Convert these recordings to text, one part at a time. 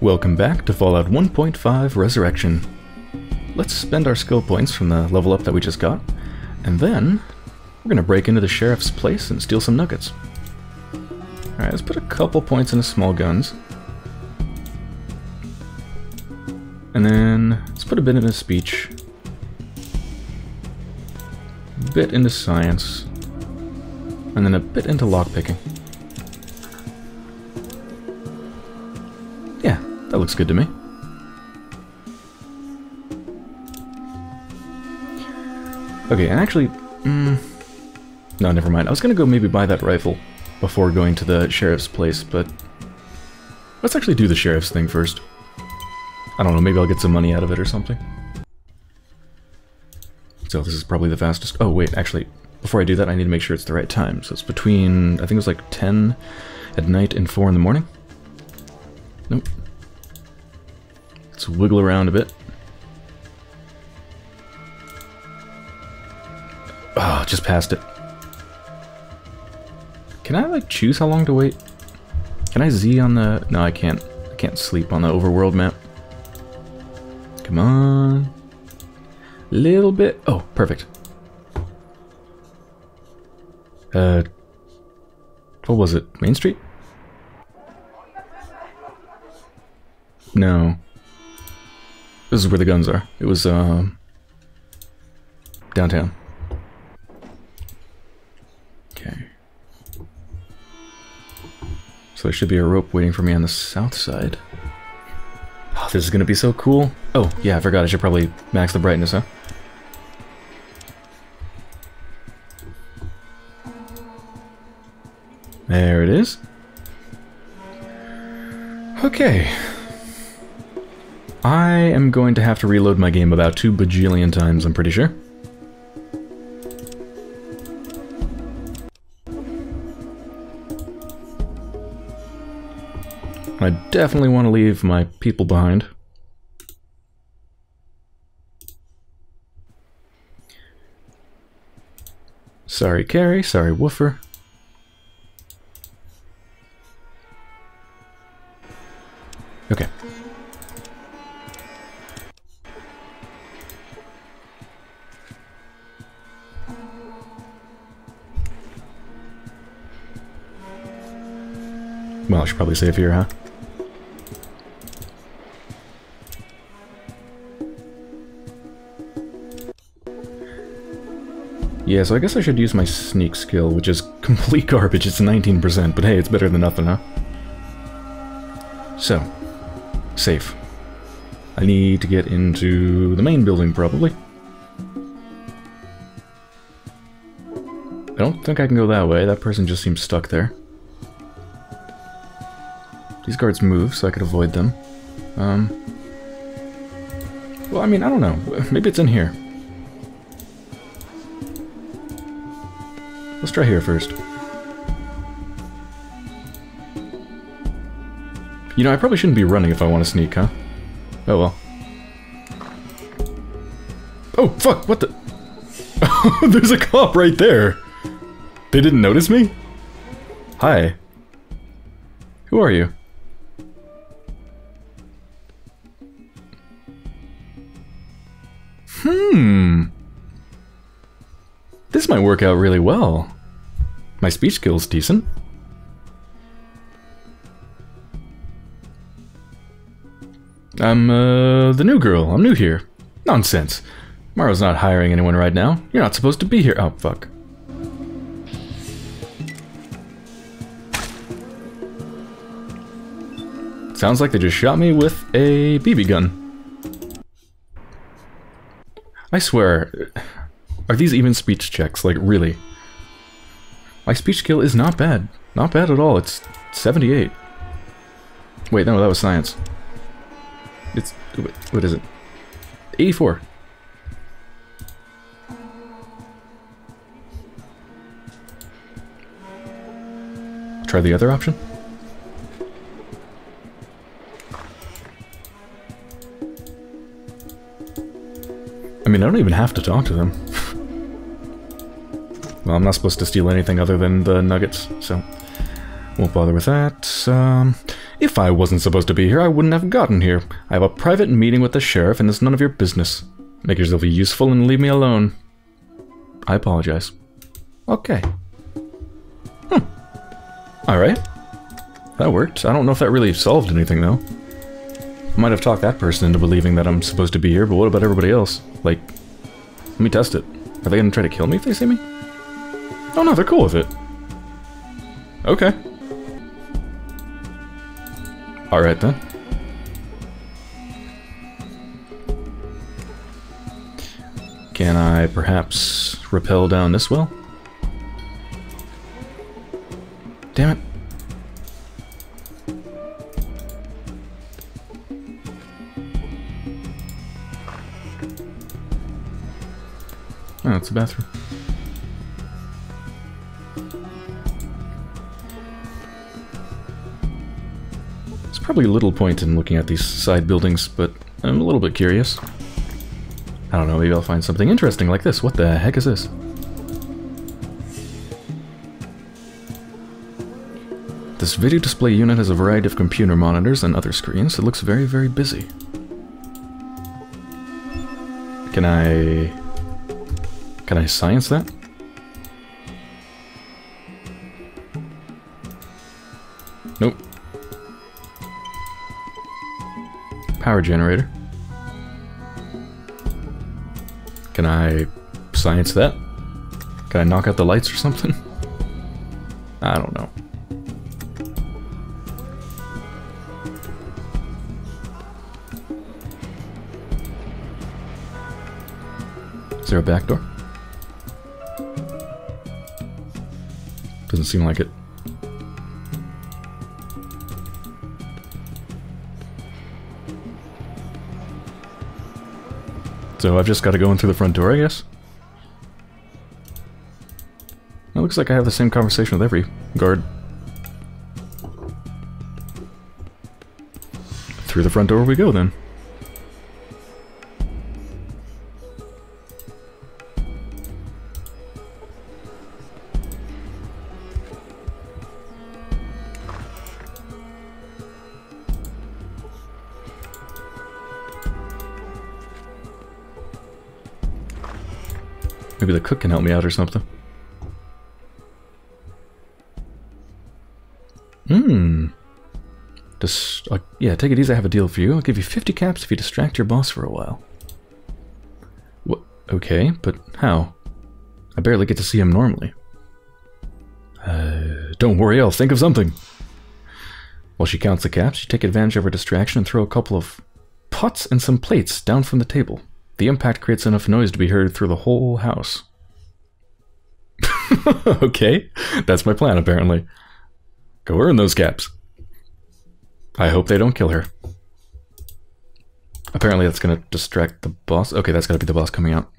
Welcome back to Fallout 1.5 Resurrection. Let's spend our skill points from the level up that we just got, and then we're gonna break into the sheriff's place and steal some nuggets. Alright, let's put a couple points into small guns. And then let's put a bit into speech. A bit into science. And then a bit into lockpicking. Looks good to me. Okay, and actually, mm, no, never mind. I was gonna go maybe buy that rifle before going to the sheriff's place, but let's actually do the sheriff's thing first. I don't know, maybe I'll get some money out of it or something. So this is probably the fastest... Oh, wait, actually, before I do that, I need to make sure it's the right time. So it's between, I think it was like 10 at night and 4 in the morning. Nope. Let's wiggle around a bit. Oh, just passed it. Can I, like, choose how long to wait? Can I Z on the... No, I can't. I can't sleep on the overworld map. Come on. Little bit. Oh, perfect. Uh... What was it? Main Street? No. This is where the guns are. It was, um... Downtown. Okay. So there should be a rope waiting for me on the south side. Oh, this is gonna be so cool. Oh, yeah, I forgot I should probably max the brightness, huh? There it is. Okay. I am going to have to reload my game about two bajillion times, I'm pretty sure. I definitely want to leave my people behind. Sorry, Carrie. Sorry, Woofer. Should probably save here, huh? Yeah, so I guess I should use my sneak skill, which is complete garbage. It's 19%, but hey, it's better than nothing, huh? So, safe. I need to get into the main building, probably. I don't think I can go that way. That person just seems stuck there. Guards move, so I could avoid them. Um... Well, I mean, I don't know. Maybe it's in here. Let's try here first. You know, I probably shouldn't be running if I want to sneak, huh? Oh well. Oh, fuck, what the... There's a cop right there! They didn't notice me? Hi. Who are you? This might work out really well. My speech skill's decent. I'm, uh, the new girl. I'm new here. Nonsense. Maro's not hiring anyone right now. You're not supposed to be here. Oh, fuck. Sounds like they just shot me with a BB gun. I swear, are these even speech checks? Like, really? My speech skill is not bad. Not bad at all. It's 78. Wait, no, that was science. It's... What is it? 84. Try the other option? I mean, I don't even have to talk to them. Well, I'm not supposed to steal anything other than the nuggets, so won't bother with that. Um, If I wasn't supposed to be here, I wouldn't have gotten here. I have a private meeting with the sheriff and it's none of your business. Make yourself useful and leave me alone. I apologize. Okay. Hmm. Alright. That worked. I don't know if that really solved anything, though. Might have talked that person into believing that I'm supposed to be here, but what about everybody else? Like, let me test it. Are they gonna try to kill me if they see me? Oh no, they're cool with it. Okay. Alright then. Can I perhaps rappel down this well? Damn it. Oh, it's a bathroom. Probably little point in looking at these side buildings, but I'm a little bit curious. I don't know, maybe I'll find something interesting like this. What the heck is this? This video display unit has a variety of computer monitors and other screens. It looks very, very busy. Can I... Can I science that? Power generator. Can I science that? Can I knock out the lights or something? I don't know. Is there a back door? Doesn't seem like it. So I've just got to go in through the front door, I guess? It looks like I have the same conversation with every guard. Through the front door we go, then. Cook can help me out or something. Hmm. Just, uh, yeah, take it easy. I have a deal for you. I'll give you 50 caps if you distract your boss for a while. What? Okay, but how? I barely get to see him normally. Uh, don't worry, I'll think of something. While she counts the caps, you take advantage of her distraction and throw a couple of pots and some plates down from the table. The impact creates enough noise to be heard through the whole house. okay, that's my plan apparently. Go earn those caps. I hope they don't kill her. Apparently that's gonna distract the boss. Okay, that's gotta be the boss coming out.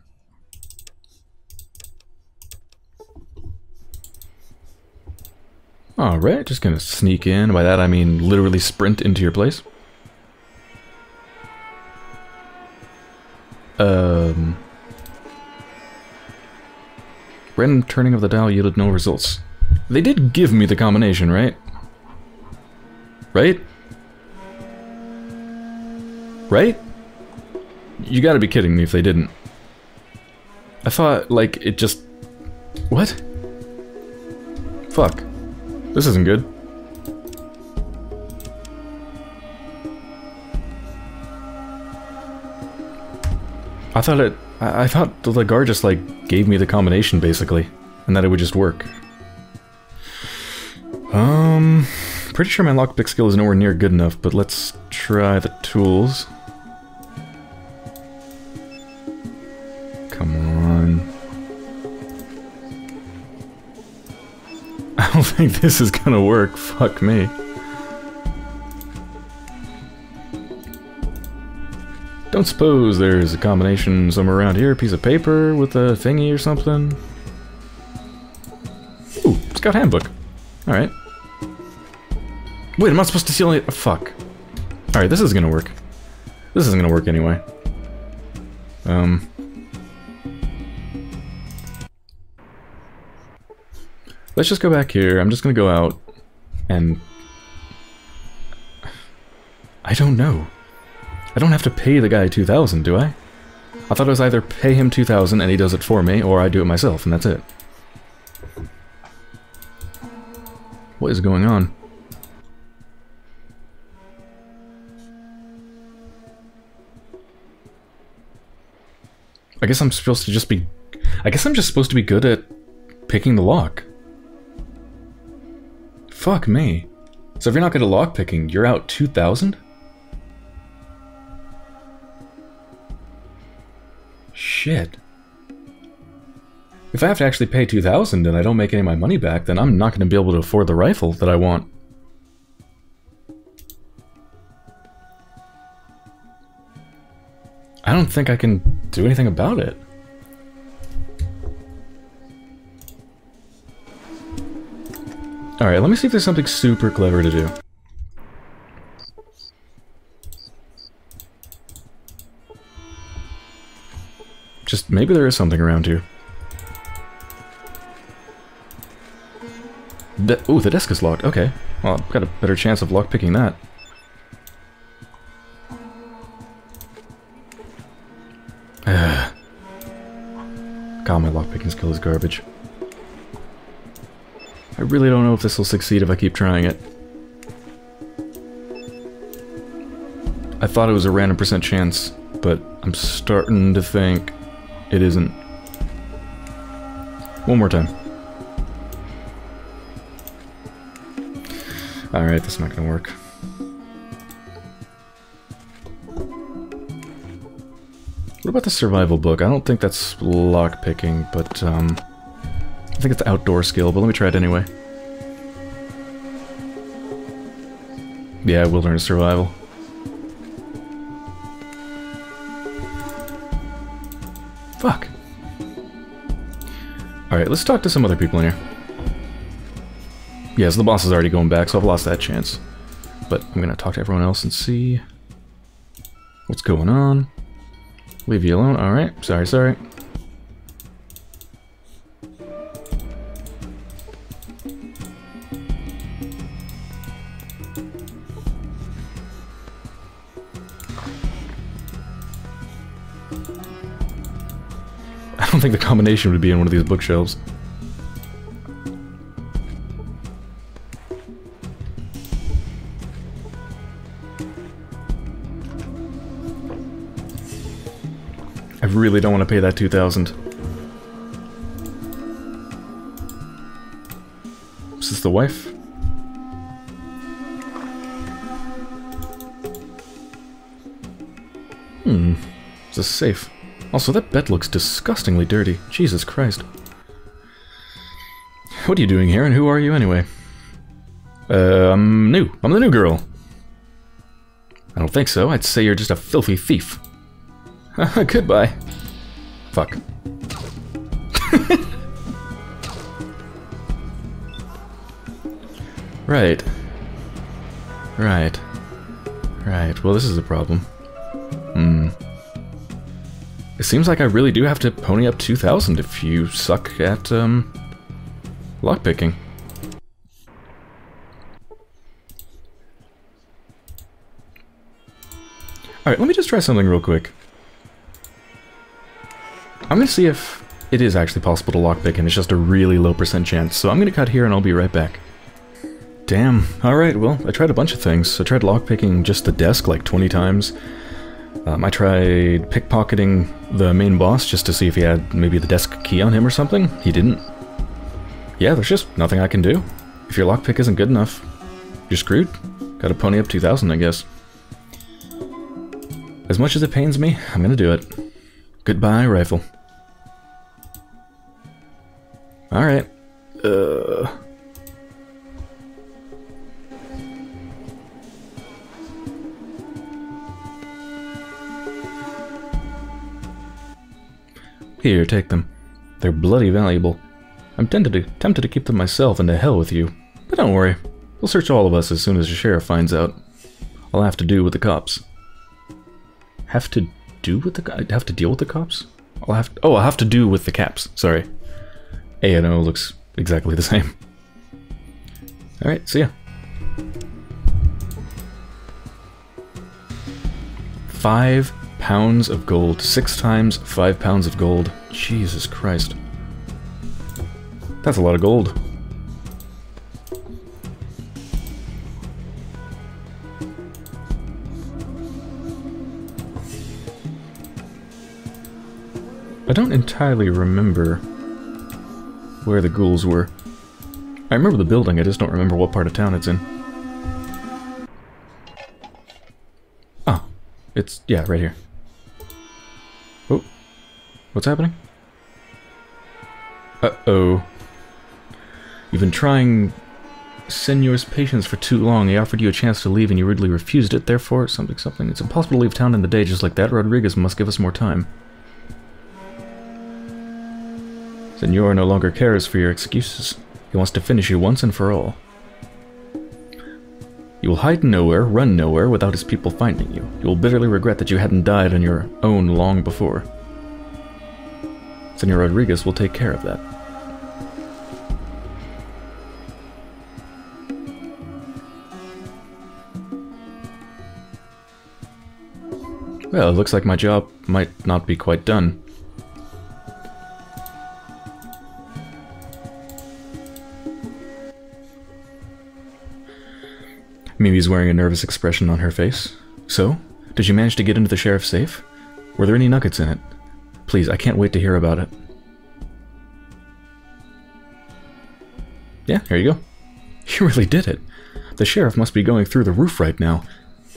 Alright, just gonna sneak in. By that I mean literally sprint into your place. Um, random turning of the dial yielded no results. They did give me the combination, right? Right? Right? You gotta be kidding me if they didn't. I thought, like, it just... What? Fuck. This isn't good. I thought it... I, I thought the guard just, like, gave me the combination, basically. And that it would just work. Um... Pretty sure my lockpick skill is nowhere near good enough, but let's try the tools. Come on. I don't think this is gonna work, fuck me. Don't suppose there's a combination somewhere around here, a piece of paper with a thingy or something? Ooh, Scout Handbook. Alright. Wait, I'm not supposed to steal it. Oh, fuck. Alright, this is gonna work. This isn't gonna work anyway. Um... Let's just go back here. I'm just gonna go out and I don't know. I don't have to pay the guy 2,000, do I? I thought it was either pay him 2,000 and he does it for me, or I do it myself, and that's it. What is going on? I guess I'm supposed to just be... I guess I'm just supposed to be good at picking the lock. Fuck me. So if you're not good at lock picking, you're out 2,000? Shit. If I have to actually pay 2,000 and I don't make any of my money back, then I'm not going to be able to afford the rifle that I want. I don't think I can do anything about it. Alright, let me see if there's something super clever to do. Maybe there is something around here. Ooh, the desk is locked. Okay. Well, I've got a better chance of lockpicking that. God, my lockpicking skill is garbage. I really don't know if this will succeed if I keep trying it. I thought it was a random percent chance, but I'm starting to think it isn't. One more time. Alright, that's not gonna work. What about the survival book? I don't think that's lockpicking, but um, I think it's outdoor skill, but let me try it anyway. Yeah, wilderness survival. Let's talk to some other people in here. Yes, the boss is already going back, so I've lost that chance. But I'm gonna talk to everyone else and see what's going on. Leave you alone. Alright. Sorry, sorry. Would be in one of these bookshelves. I really don't want to pay that 2000 Is this the wife? Hmm. Is this safe? Also, that bed looks disgustingly dirty. Jesus Christ. What are you doing here, and who are you anyway? Uh, I'm new. I'm the new girl. I don't think so. I'd say you're just a filthy thief. Goodbye. Fuck. right. Right. Right. Well, this is a problem. Hmm. It seems like I really do have to pony up 2,000 if you suck at, um, lockpicking. Alright, let me just try something real quick. I'm to see if it is actually possible to lockpick and it's just a really low percent chance. So I'm to cut here and I'll be right back. Damn. Alright, well, I tried a bunch of things. I tried lockpicking just the desk like 20 times. Um, I tried pickpocketing the main boss just to see if he had maybe the desk key on him or something. He didn't. Yeah, there's just nothing I can do. If your lockpick isn't good enough, you're screwed. Gotta pony up 2,000, I guess. As much as it pains me, I'm gonna do it. Goodbye, rifle. Alright. Uh... Here, take them. They're bloody valuable. I'm tempted to, tempted to keep them myself and to hell with you. But don't worry. We'll search all of us as soon as the sheriff finds out. I'll have to do with the cops. Have to do with the... Have to deal with the cops? I'll have... To, oh, I'll have to do with the caps. Sorry. A and O looks exactly the same. Alright, see ya. Five pounds of gold. Six times five pounds of gold. Jesus Christ. That's a lot of gold. I don't entirely remember where the ghouls were. I remember the building, I just don't remember what part of town it's in. Oh, it's, yeah, right here. What's happening? Uh-oh. You've been trying Senor's patience for too long. He offered you a chance to leave and you rudely refused it, therefore, something, something. It's impossible to leave town in the day just like that. Rodriguez must give us more time. Senor no longer cares for your excuses. He wants to finish you once and for all. You will hide nowhere, run nowhere, without his people finding you. You will bitterly regret that you hadn't died on your own long before. Senor Rodriguez will take care of that. Well, it looks like my job might not be quite done. Mimi's wearing a nervous expression on her face. So, did you manage to get into the sheriff's safe? Were there any nuggets in it? Please, I can't wait to hear about it. Yeah, here you go. You really did it. The sheriff must be going through the roof right now.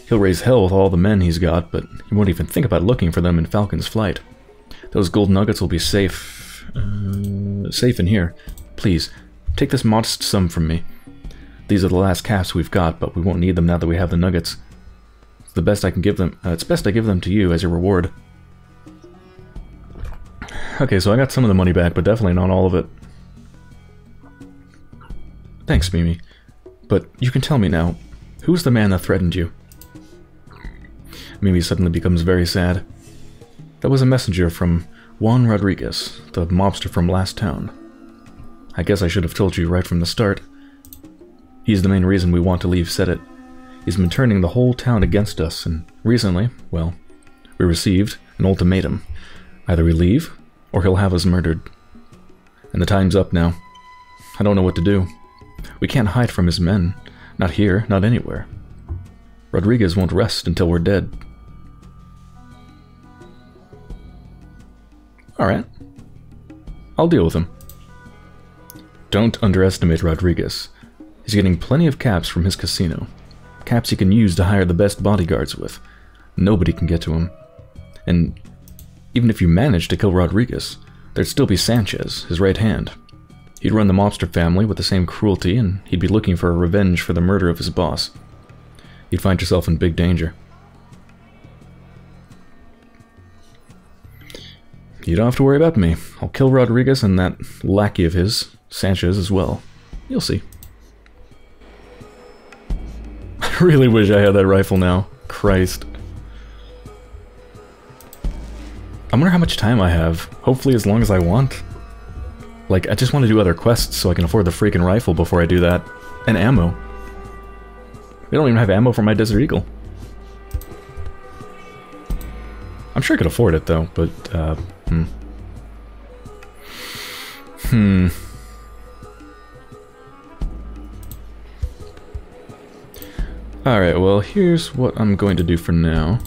He'll raise hell with all the men he's got, but he won't even think about looking for them in Falcon's flight. Those gold nuggets will be safe... Uh, safe in here. Please, take this modest sum from me. These are the last caps we've got, but we won't need them now that we have the nuggets. It's the best I can give them. Uh, it's best I give them to you as your reward. Okay, so I got some of the money back, but definitely not all of it. Thanks, Mimi. But you can tell me now, who's the man that threatened you? Mimi suddenly becomes very sad. That was a messenger from Juan Rodriguez, the mobster from last town. I guess I should have told you right from the start. He's the main reason we want to leave Cedit. He's been turning the whole town against us, and recently, well, we received an ultimatum. Either we leave, or he'll have us murdered. And the time's up now. I don't know what to do. We can't hide from his men. Not here, not anywhere. Rodriguez won't rest until we're dead. Alright. I'll deal with him. Don't underestimate Rodriguez. He's getting plenty of caps from his casino. Caps he can use to hire the best bodyguards with. Nobody can get to him. And even if you managed to kill Rodriguez, there'd still be Sanchez, his right hand. He'd run the mobster family with the same cruelty, and he'd be looking for a revenge for the murder of his boss. You'd find yourself in big danger. You don't have to worry about me. I'll kill Rodriguez and that lackey of his, Sanchez, as well. You'll see. I really wish I had that rifle now. Christ. I wonder how much time I have. Hopefully as long as I want. Like, I just want to do other quests so I can afford the freaking rifle before I do that. And ammo. We don't even have ammo for my Desert Eagle. I'm sure I could afford it though, but, uh, hmm. Hmm. Alright, well, here's what I'm going to do for now.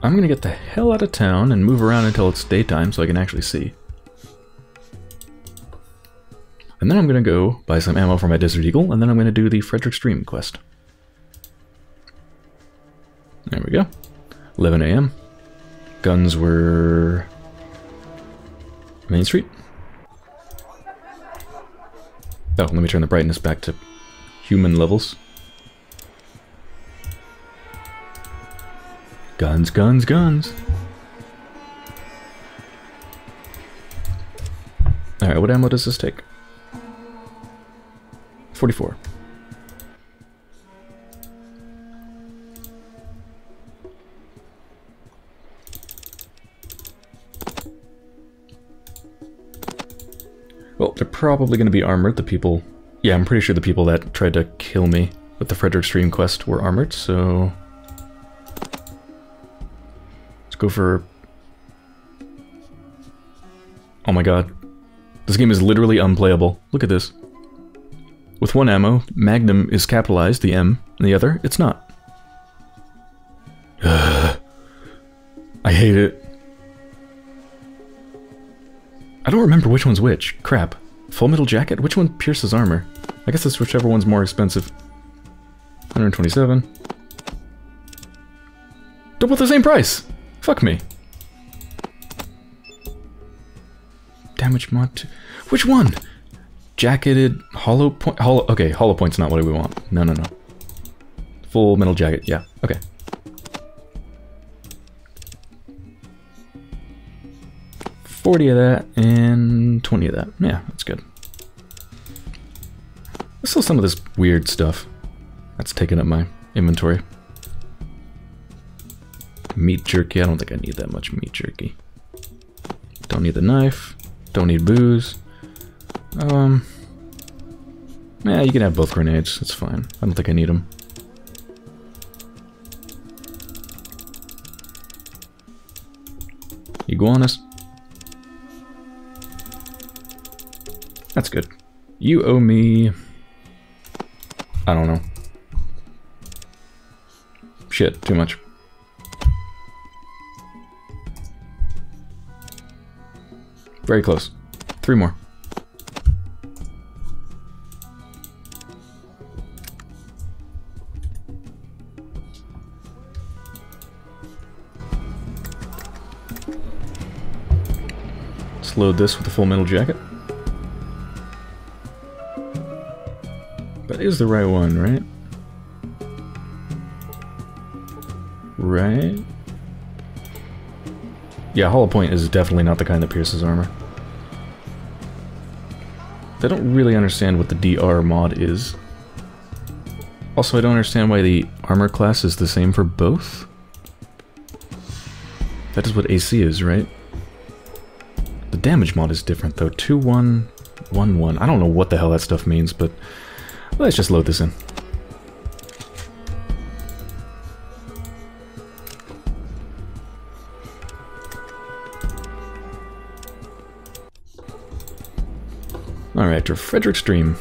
I'm to get the hell out of town and move around until it's daytime so I can actually see. And then I'm to go buy some ammo for my Desert Eagle, and then I'm to do the Frederick Stream quest. There we go. 11 a.m. Guns were... Main Street. Oh, let me turn the brightness back to human levels. Guns, guns, guns. Alright, what ammo does this take? 44. Well, they're probably going to be armored, the people yeah, I'm pretty sure the people that tried to kill me with the Frederick Stream quest were armored, so... Go for... Oh my god. This game is literally unplayable. Look at this. With one ammo, Magnum is capitalized, the M, and the other, it's not. I hate it. I don't remember which one's which. Crap. Full metal jacket? Which one pierces armor? I guess it's whichever one's more expensive. 127. Double the same price! Fuck me. Damage mod. Which one? Jacketed hollow point. Hollow. Okay, hollow point's not what we want. No, no, no. Full metal jacket. Yeah. Okay. Forty of that and twenty of that. Yeah, that's good. Let's sell some of this weird stuff. That's taking up my inventory. Meat jerky. I don't think I need that much meat jerky. Don't need the knife. Don't need booze. Um. Yeah, you can have both grenades. That's fine. I don't think I need them. Iguanas. That's good. You owe me... I don't know. Shit, too much. Very close. Three more. Let's load this with the full metal jacket. That is the right one, right? Right? Yeah, Hollow Point is definitely not the kind that pierces armor. I don't really understand what the DR mod is. Also, I don't understand why the armor class is the same for both. That is what AC is, right? The damage mod is different, though. 2-1, 1-1. I don't know what the hell that stuff means, but let's just load this in. To Frederick Stream.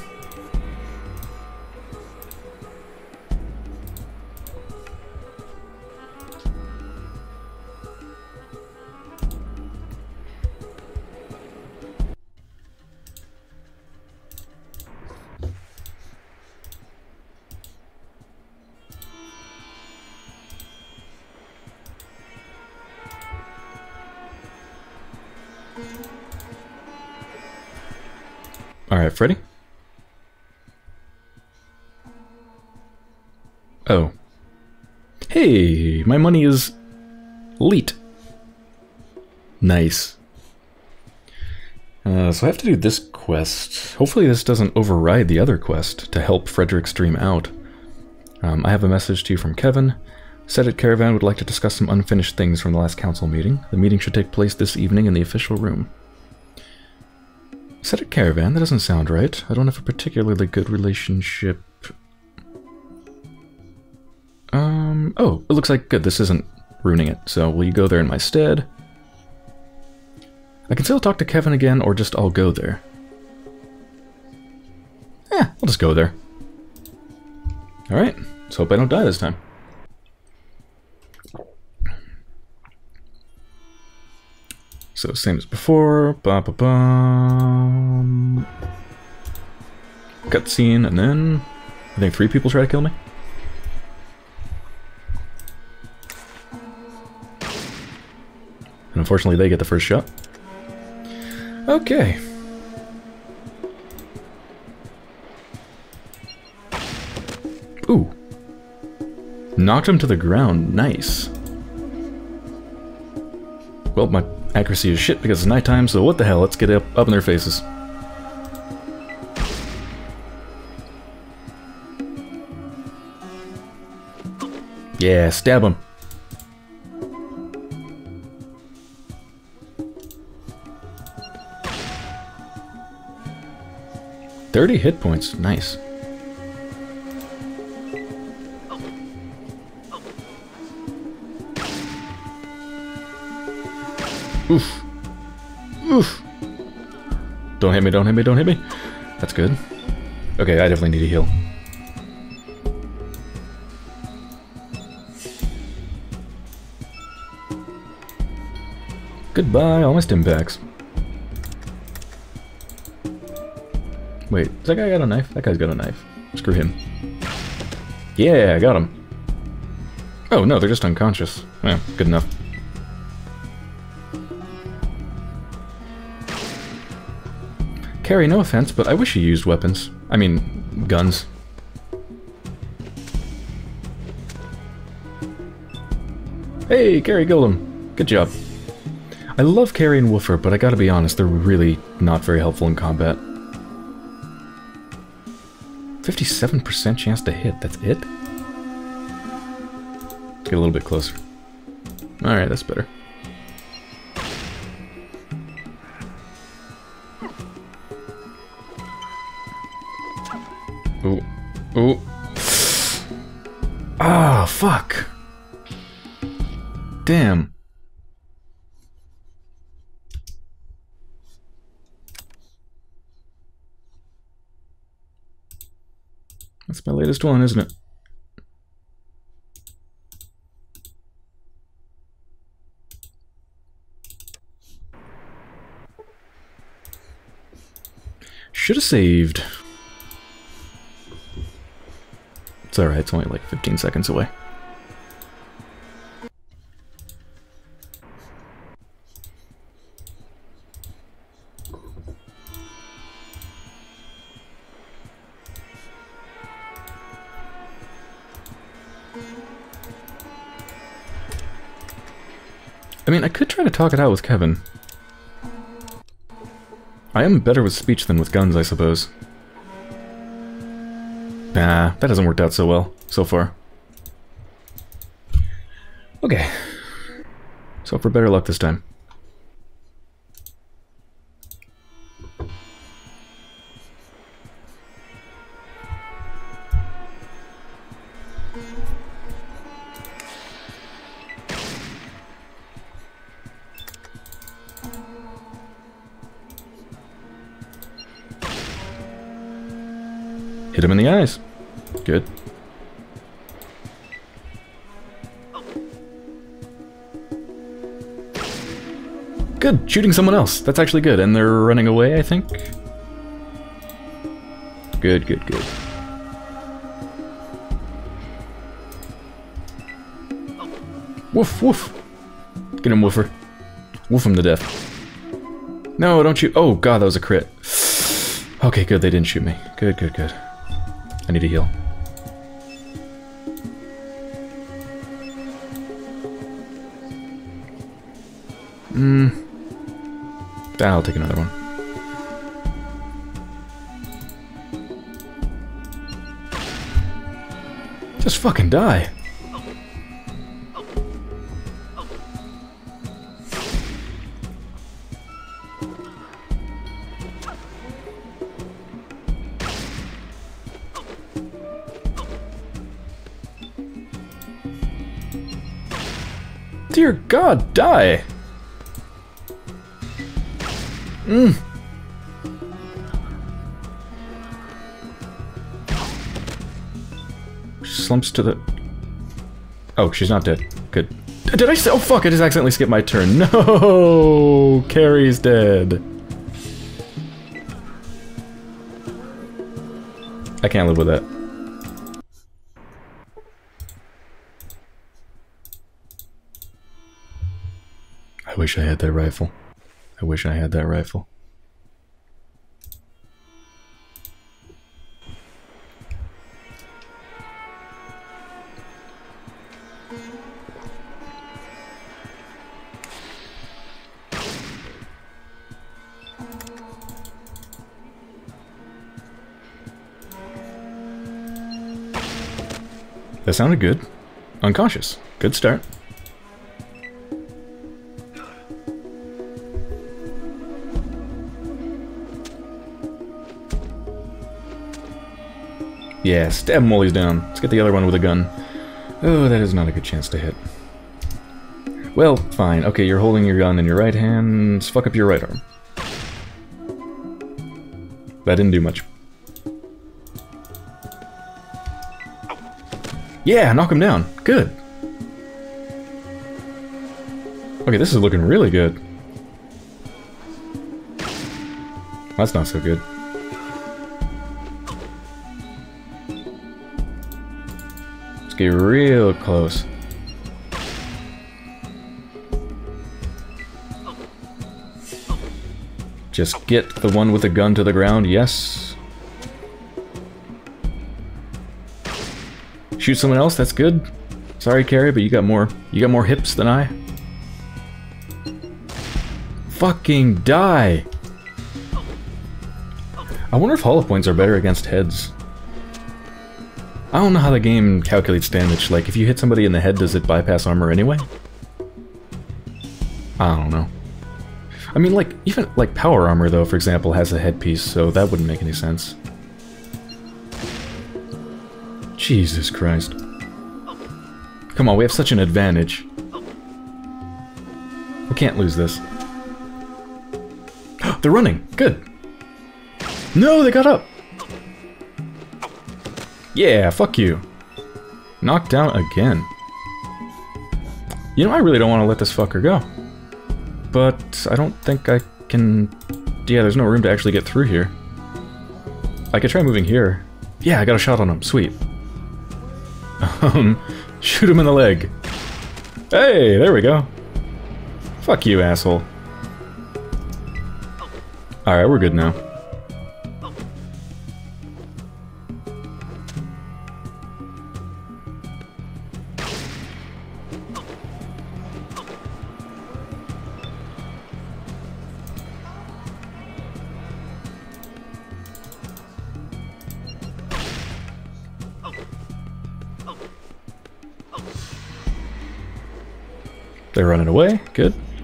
My money is... leet. Nice. Uh, so I have to do this quest. Hopefully this doesn't override the other quest to help Frederick Stream out. Um, I have a message to you from Kevin. Cedit Caravan would like to discuss some unfinished things from the last council meeting. The meeting should take place this evening in the official room. Is that a caravan? That doesn't sound right. I don't have a particularly good relationship. Oh, it looks like good. This isn't ruining it. So will you go there in my stead? I can still talk to Kevin again, or just I'll go there. Yeah, I'll just go there. Alright, let's hope I don't die this time. So same as before. Ba ba ba. Cutscene, and then I think three people try to kill me. And unfortunately, they get the first shot. Okay. Ooh. Knocked him to the ground. Nice. Well, my Accuracy is shit because it's nighttime, so what the hell, let's get up, up in their faces. Yeah, stab him. 30 hit points, nice. Oof. Oof. Don't hit me, don't hit me, don't hit me. That's good. Okay, I definitely need a heal. Goodbye, all my stim packs. Wait, does that guy got a knife? That guy's got a knife. Screw him. Yeah, I got him. Oh, no, they're just unconscious. Yeah, good enough. Carrie, no offense, but I wish you used weapons. I mean, guns. Hey, Carrie him. Good job. I love Carrie and Woofer, but I gotta be honest, they're really not very helpful in combat. 57% chance to hit, that's it? Let's get a little bit closer. Alright, that's better. Latest one, isn't it? Should have saved. It's alright, it's only like 15 seconds away. I mean, I could try to talk it out with Kevin. I am better with speech than with guns, I suppose. Nah, that hasn't worked out so well, so far. Okay. So for better luck this time. Shooting someone else. That's actually good. And they're running away, I think? Good, good, good. Woof, woof. Get him, woofer. Woof him to death. No, don't shoot. Oh, God, that was a crit. Okay, good, they didn't shoot me. Good, good, good. I need to heal. Hmm. I'll take another one. Just fucking die. Dear God, die! Mm. Slumps to the... Oh, she's not dead. Good. Did I say- Oh fuck, I just accidentally skipped my turn. No! Carrie's dead. I can't live with that. I wish I had that rifle. I wish I had that rifle. That sounded good. Unconscious. Good start. Yeah, stab him while he's down. Let's get the other one with a gun. Oh, that is not a good chance to hit. Well, fine. Okay, you're holding your gun in your right hand. Fuck up your right arm. That didn't do much. Yeah, knock him down. Good. Okay, this is looking really good. That's not so good. Get real close. Just get the one with the gun to the ground, yes. Shoot someone else, that's good. Sorry, Carrie, but you got more you got more hips than I. Fucking die! I wonder if hollow points are better against heads. I don't know how the game calculates damage. Like, if you hit somebody in the head, does it bypass armor anyway? I don't know. I mean, like, even, like, power armor, though, for example, has a headpiece, so that wouldn't make any sense. Jesus Christ. Come on, we have such an advantage. We can't lose this. They're running! Good! No, they got up! Yeah, fuck you. Knocked down again. You know, I really don't want to let this fucker go but I don't think I can... Yeah, there's no room to actually get through here. I could try moving here. Yeah, I got a shot on him. Sweet. Um, shoot him in the leg. Hey, there we go. Fuck you, asshole. Alright, we're good now.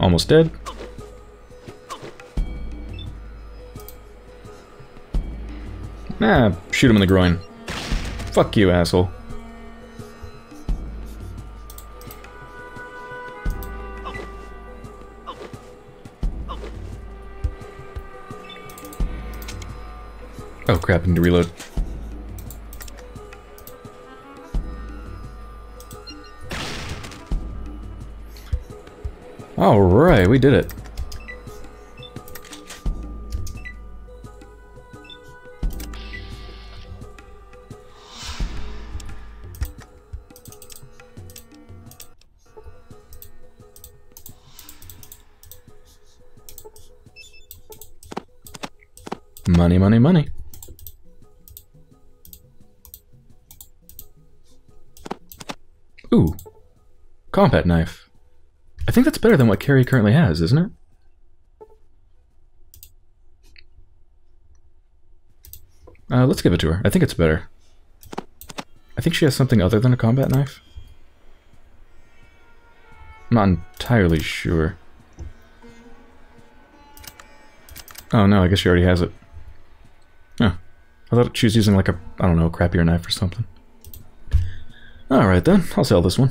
Almost dead. Nah, shoot him in the groin. Fuck you, asshole. Oh crap, I need to reload. Alright, we did it. Money, money, money. Ooh. Combat knife. I think that's better than what Carrie currently has, isn't it? Uh, let's give it to her. I think it's better. I think she has something other than a combat knife. I'm not entirely sure. Oh no, I guess she already has it. Oh. I thought she was using like a, I don't know, crappier knife or something. Alright then, I'll sell this one.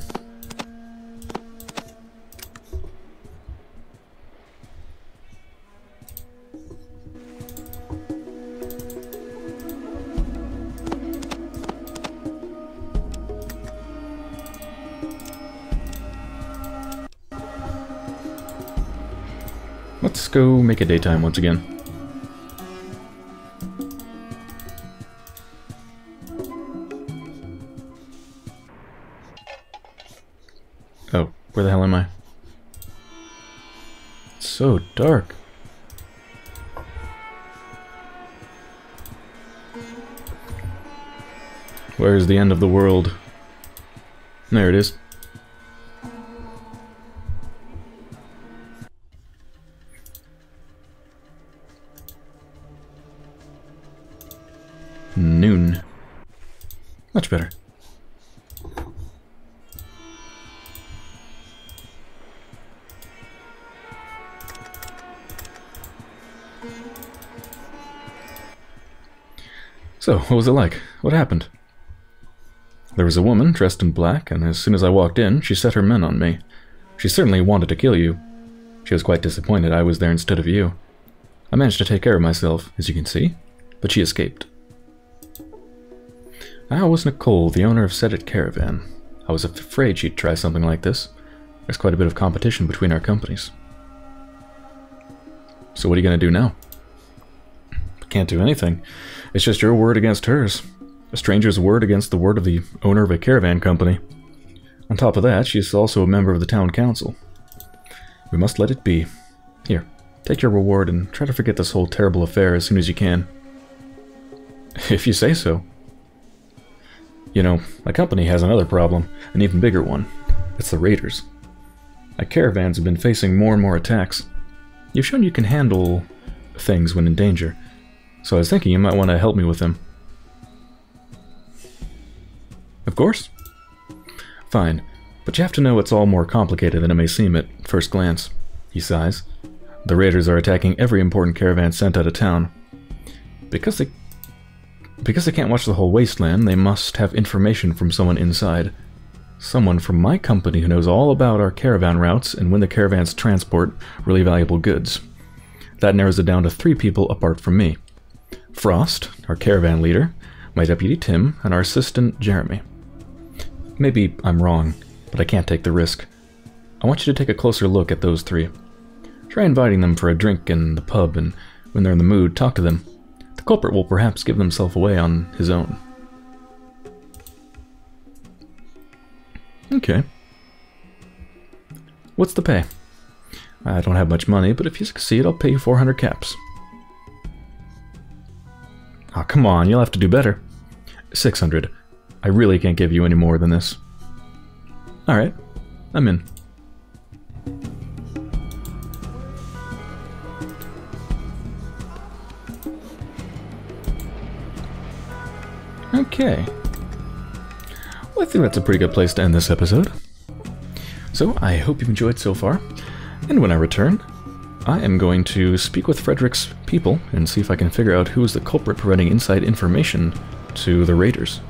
Let's go make it daytime once again. Oh, where the hell am I? It's so dark. Where's the end of the world? There it is. Better. So, what was it like? What happened? There was a woman dressed in black, and as soon as I walked in, she set her men on me. She certainly wanted to kill you. She was quite disappointed I was there instead of you. I managed to take care of myself, as you can see, but she escaped. I was Nicole, the owner of Cedit Caravan. I was afraid she'd try something like this. There's quite a bit of competition between our companies. So what are you going to do now? I Can't do anything. It's just your word against hers. A stranger's word against the word of the owner of a caravan company. On top of that, she's also a member of the town council. We must let it be. Here, take your reward and try to forget this whole terrible affair as soon as you can. If you say so. You know, my company has another problem, an even bigger one. It's the raiders. My caravans have been facing more and more attacks. You've shown you can handle things when in danger, so I was thinking you might want to help me with them. Of course. Fine, but you have to know it's all more complicated than it may seem at first glance. He sighs. The raiders are attacking every important caravan sent out of town. Because they because they can't watch the whole wasteland, they must have information from someone inside. Someone from my company who knows all about our caravan routes and when the caravans transport really valuable goods. That narrows it down to three people apart from me. Frost, our caravan leader, my deputy Tim, and our assistant Jeremy. Maybe I'm wrong, but I can't take the risk. I want you to take a closer look at those three. Try inviting them for a drink in the pub, and when they're in the mood, talk to them. The culprit will perhaps give himself away on his own. Okay. What's the pay? I don't have much money, but if you succeed, I'll pay you 400 caps. oh, come on, you'll have to do better. 600. I really can't give you any more than this. Alright, I'm in. Okay. Well, I think that's a pretty good place to end this episode. So, I hope you've enjoyed so far, and when I return, I am going to speak with Frederick's people and see if I can figure out who is the culprit providing inside information to the raiders.